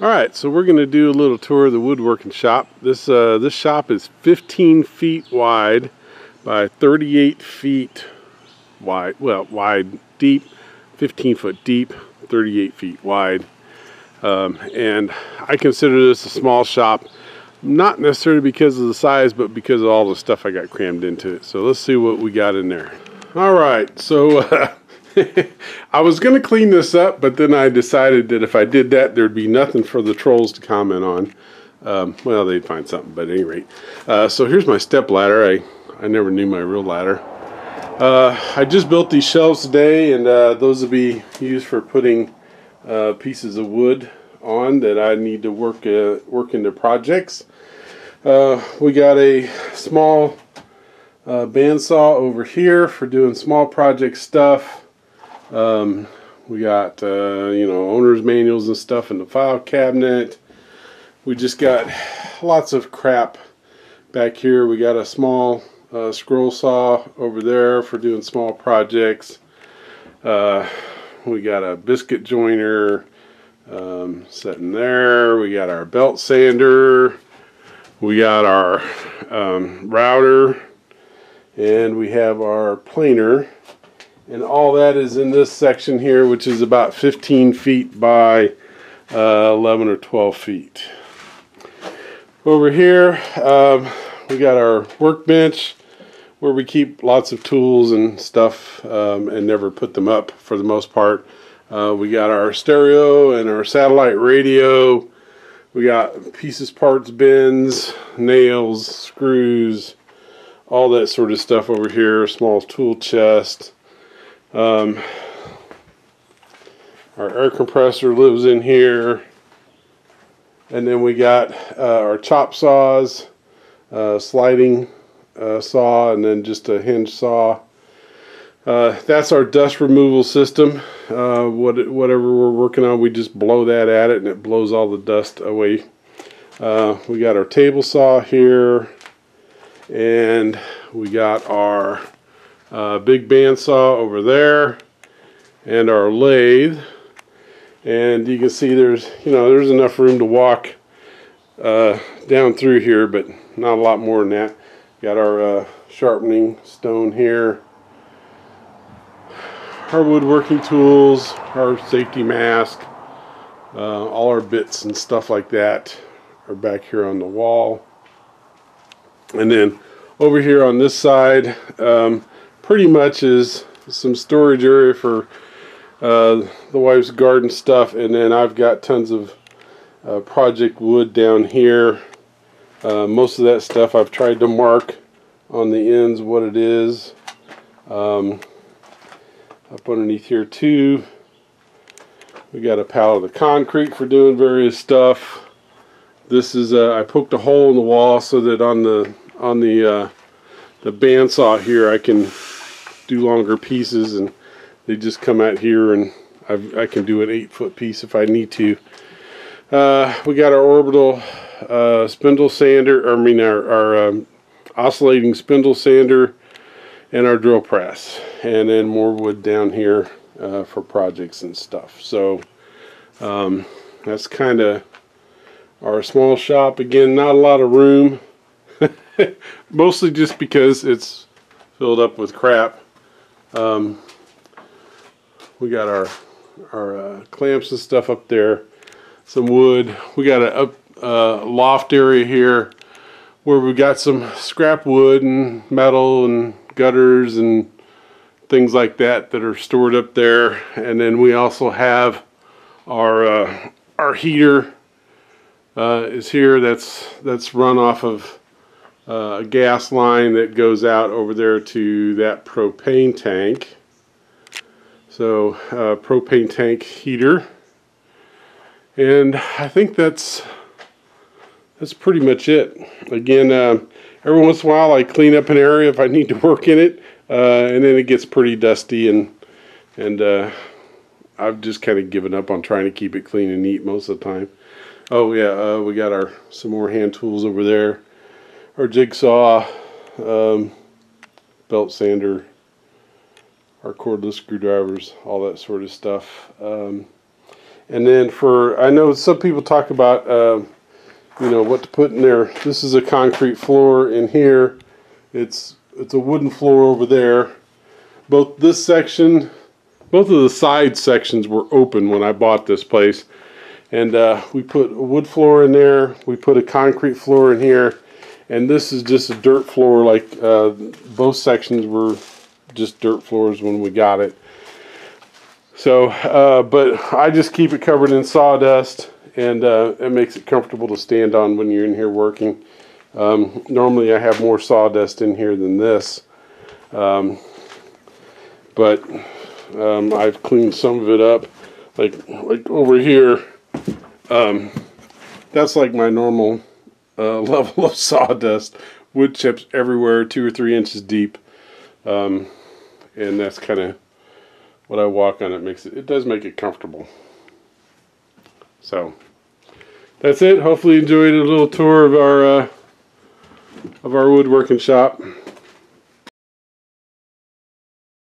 All right, so we're going to do a little tour of the woodworking shop. This uh, this shop is 15 feet wide by 38 feet wide. Well, wide, deep, 15 foot deep, 38 feet wide. Um, and I consider this a small shop, not necessarily because of the size, but because of all the stuff I got crammed into it. So let's see what we got in there. All right, so uh, I was going to clean this up, but then I decided that if I did that, there'd be nothing for the trolls to comment on. Um, well, they'd find something, but at any rate. Uh, so here's my step ladder. I, I never knew my real ladder. Uh, I just built these shelves today, and uh, those will be used for putting uh, pieces of wood on that I need to work uh, work into projects. Uh, we got a small bandsaw over here for doing small project stuff. Um, we got, uh, you know, owner's manuals and stuff in the file cabinet. We just got lots of crap back here. We got a small uh, scroll saw over there for doing small projects. Uh, we got a biscuit joiner um, sitting there. We got our belt sander. We got our um, router. And we have our planer and all that is in this section here which is about 15 feet by uh, 11 or 12 feet. Over here um, we got our workbench where we keep lots of tools and stuff um, and never put them up for the most part. Uh, we got our stereo and our satellite radio. We got pieces parts bins nails screws all that sort of stuff over here small tool chest um, our air compressor lives in here. And then we got uh, our chop saws, uh, sliding uh, saw, and then just a hinge saw. Uh, that's our dust removal system. Uh, what, whatever we're working on, we just blow that at it and it blows all the dust away. Uh, we got our table saw here and we got our uh, big bandsaw over there and our lathe. And you can see there's you know there's enough room to walk uh, down through here but not a lot more than that. Got our uh, sharpening stone here. Our woodworking tools our safety mask uh, all our bits and stuff like that are back here on the wall. And then over here on this side um, pretty much is some storage area for uh, the wife's garden stuff and then I've got tons of uh, project wood down here. Uh, most of that stuff I've tried to mark on the ends what it is. Um, up underneath here too we got a pallet of the concrete for doing various stuff. This is uh, I poked a hole in the wall so that on the on the uh, the bandsaw here I can do longer pieces and they just come out here and I've, i can do an eight foot piece if I need to. Uh, we got our orbital uh, spindle sander, or I mean our, our um, oscillating spindle sander and our drill press and then more wood down here uh, for projects and stuff. So um, that's kind of our small shop. Again, not a lot of room. Mostly just because it's filled up with crap. Um, we got our our uh, clamps and stuff up there, some wood. We got a uh, loft area here where we got some scrap wood and metal and gutters and things like that that are stored up there. And then we also have our uh, our heater uh, is here. That's that's run off of uh, a gas line that goes out over there to that propane tank. So uh, propane tank heater. And I think that's that's pretty much it. Again, uh, every once in a while I clean up an area if I need to work in it, uh, and then it gets pretty dusty and and uh, I've just kind of given up on trying to keep it clean and neat most of the time. Oh yeah, uh, we got our some more hand tools over there our jigsaw, um, belt sander, our cordless screwdrivers, all that sort of stuff. Um, And then for I know some people talk about uh, you know what to put in there. This is a concrete floor in here. It's it's a wooden floor over there. Both this section, both of the side sections were open when I bought this place, and uh, we put a wood floor in there. We put a concrete floor in here, and this is just a dirt floor. Like uh, both sections were just dirt floors when we got it. So, uh, but I just keep it covered in sawdust, and uh, it makes it comfortable to stand on when you're in here working. Um, normally, I have more sawdust in here than this, um, but um, I've cleaned some of it up. Like like over here, um, that's like my normal uh, level of sawdust. Wood chips everywhere, two or three inches deep, um, and that's kind of what I walk on. It makes it. It does make it comfortable. So that's it. Hopefully, you enjoyed a little tour of our uh, of our woodworking shop.